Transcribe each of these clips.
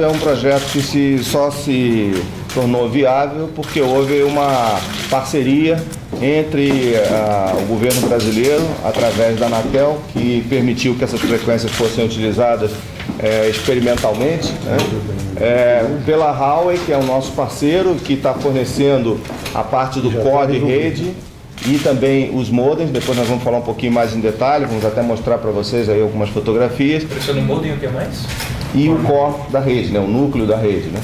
É um projeto que se, só se tornou viável porque houve uma parceria entre uh, o governo brasileiro, através da Anatel, que permitiu que essas frequências fossem utilizadas é, experimentalmente, né? é, pela Huawei, que é o nosso parceiro, que está fornecendo a parte do core de rede e também os modems. Depois nós vamos falar um pouquinho mais em detalhe, vamos até mostrar para vocês aí algumas fotografias. Pressiona o modem e o que mais? E o core da rede, né? o núcleo da rede. Né?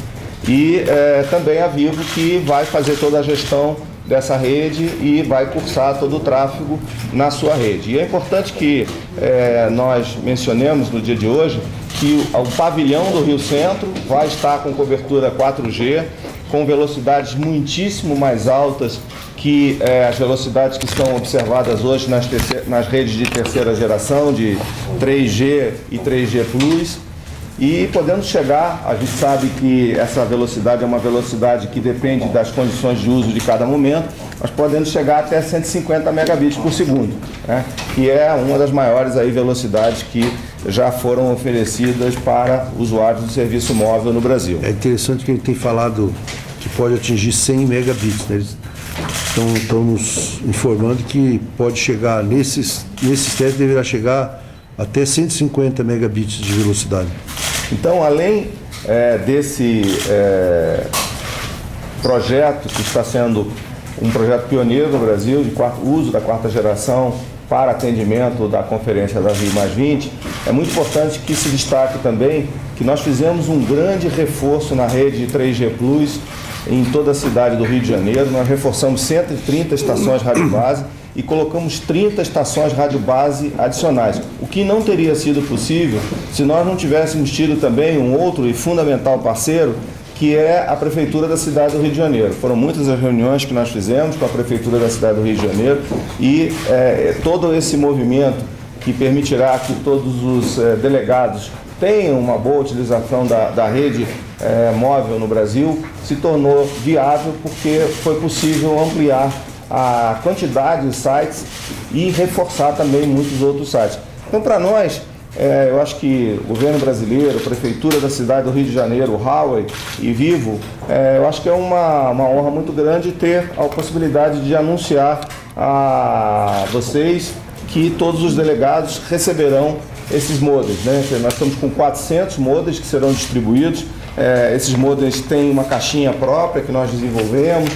E é, também a Vivo, que vai fazer toda a gestão dessa rede e vai cursar todo o tráfego na sua rede. E é importante que é, nós mencionemos no dia de hoje que o, o pavilhão do Rio Centro vai estar com cobertura 4G, com velocidades muitíssimo mais altas que é, as velocidades que estão observadas hoje nas, nas redes de terceira geração, de 3G e 3G Plus. E podendo chegar, a gente sabe que essa velocidade é uma velocidade que depende das condições de uso de cada momento, mas podendo chegar até 150 megabits por segundo, né? que é uma das maiores aí velocidades que já foram oferecidas para usuários do serviço móvel no Brasil. É interessante que ele tem falado que pode atingir 100 megabits. Né? Eles estão, estão nos informando que pode chegar, nesses, nesses testes deverá chegar até 150 megabits de velocidade. Então, além é, desse é, projeto que está sendo um projeto pioneiro no Brasil, de quarto, uso da quarta geração para atendimento da conferência da Rio Mais 20, é muito importante que se destaque também que nós fizemos um grande reforço na rede de 3G Plus em toda a cidade do Rio de Janeiro. Nós reforçamos 130 estações rádio base e colocamos 30 estações rádio base adicionais, o que não teria sido possível se nós não tivéssemos tido também um outro e fundamental parceiro, que é a Prefeitura da cidade do Rio de Janeiro. Foram muitas as reuniões que nós fizemos com a Prefeitura da cidade do Rio de Janeiro e é, todo esse movimento que permitirá que todos os é, delegados tenham uma boa utilização da, da rede é, móvel no Brasil se tornou viável porque foi possível ampliar a quantidade de sites e reforçar também muitos outros sites. Então, para nós, é, eu acho que o governo brasileiro, prefeitura da cidade do Rio de Janeiro, Huawei e Vivo, é, eu acho que é uma, uma honra muito grande ter a possibilidade de anunciar a vocês que todos os delegados receberão esses modems. Né? Nós estamos com 400 modems que serão distribuídos. É, esses modems têm uma caixinha própria que nós desenvolvemos.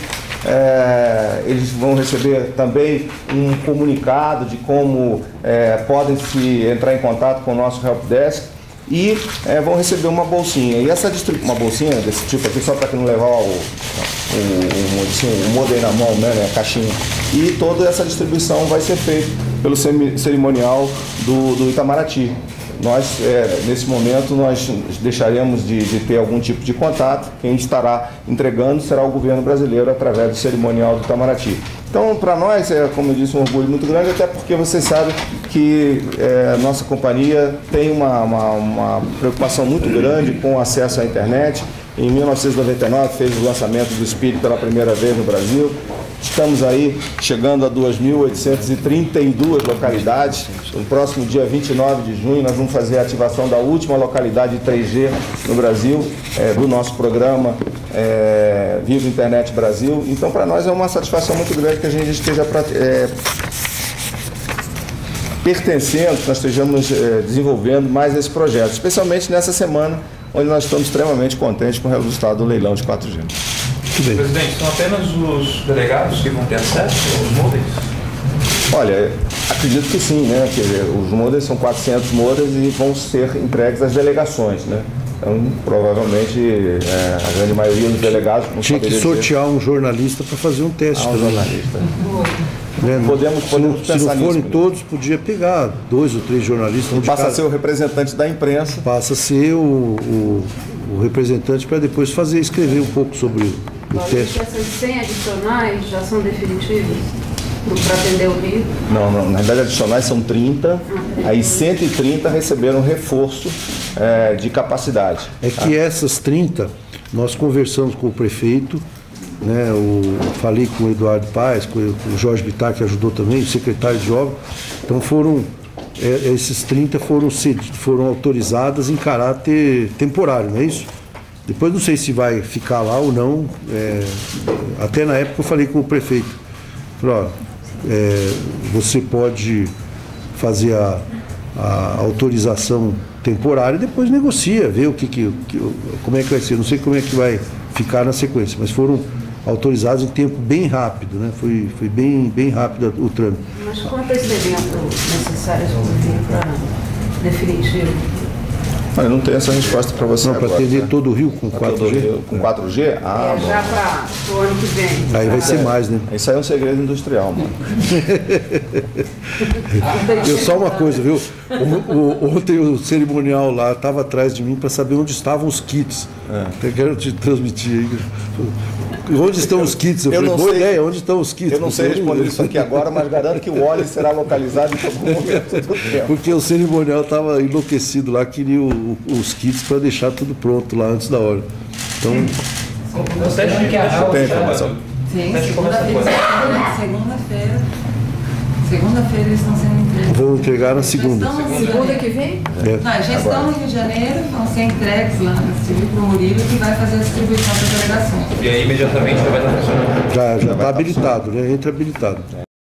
É, eles vão receber também um comunicado de como é, podem se entrar em contato com o nosso helpdesk e é, vão receber uma bolsinha. E essa uma bolsinha desse tipo aqui, só para que não levar o, o, o, assim, o modem na mão, né, né, a caixinha. E toda essa distribuição vai ser feita pelo cerimonial do, do Itamaraty nós, é, nesse momento, nós deixaremos de, de, ter algum tipo de contato. Quem estará entregando será o governo brasileiro através do cerimonial do Itamaraty. Então, para nós, é, como eu disse, um orgulho muito grande, até porque vocês sabem que é, nossa companhia tem uma, uma, uma preocupação muito grande com o acesso à internet. Em 1999 fez o lançamento do Speed pela primeira vez no Brasil. Estamos aí chegando a 2.832 localidades. No próximo dia 29 de junho, nós vamos fazer a ativação da última localidade 3G no Brasil, é, do nosso programa é, Vivo Internet Brasil. Então, para nós é uma satisfação muito grande que a gente esteja é, pertencendo, que nós estejamos é, desenvolvendo mais esse projeto, especialmente nessa semana, onde nós estamos extremamente contentes com o resultado do leilão de 4G. Muito bem. Presidente, são apenas os delegados que vão ter acesso aos modems? Olha, acredito que sim, né? Quer dizer, os modems são 400 modems e vão ser entregues às delegações, né? Então, provavelmente, é, a grande maioria dos delegados... Tinha que sortear um jornalista para fazer um teste. Ah, um jornalista. Né? Podemos, podemos se, não, se não forem nisso, todos, podia pegar dois ou três jornalistas. Um passa a ser o representante da imprensa. Passa a ser o, o, o representante para depois fazer, escrever um pouco sobre o teste. Essas 100 adicionais já são definitivas? para atender o Rio? Não, não, na verdade adicionais são 30, ah, aí 130 receberam reforço é, de capacidade. É tá? que essas 30, nós conversamos com o prefeito, né, o, falei com o Eduardo Paes, com o Jorge Bittar, que ajudou também, o secretário de obra. Então foram, é, esses 30 foram, foram autorizadas em caráter temporário, não é isso? Depois não sei se vai ficar lá ou não. é, até na época eu falei com o prefeito. Falei, ó, é, você pode fazer a, a autorização temporária e depois negocia, vê o que, que, que- como é que vai ser. Não sei como é que vai ficar na sequência, mas foram autorizados em tempo bem rápido, né? Foi, foi bem, bem rápido o trâmite. Mas quanto excedimento necessário para definitivo? Olha, eu não tenho essa resposta para você Não, para atender tá? todo o Rio com Pra todo 4G? Rio, Com 4G? Ah, é, bom. já para o ano que vem. Aí vai ser mais, né? Isso aí é um segredo industrial, mano. Eu só uma coisa, viu? O- o- ontem o cerimonial lá estava atrás de mim para saber onde estavam os kits. Eu quero te transmitir aí. Onde estão os kits? Eu, Eu falei, não boa sei. ideia, onde estão os kits? Eu não sei responder isso aqui agora, mas garanto que o óleo será localizado em algum momento do tempo. Porque o cerimonial estava enlouquecido lá, queria o- o- os kits para deixar tudo pronto lá antes da hora. Então, O teste de Tem informação. Sim, segunda-feira. Segunda-feira. Segunda-feira eles estão sendo entregues. vão entregar na Já segunda. estão no Segunda que vem? É. Não, já estão no Rio de Janeiro, vão ser entregues lá na Silvio pro Murilo, que vai fazer a distribuição para a delegação. E aí imediatamente já vai estar funcionando. Já está habilitado, né? Entra habilitado.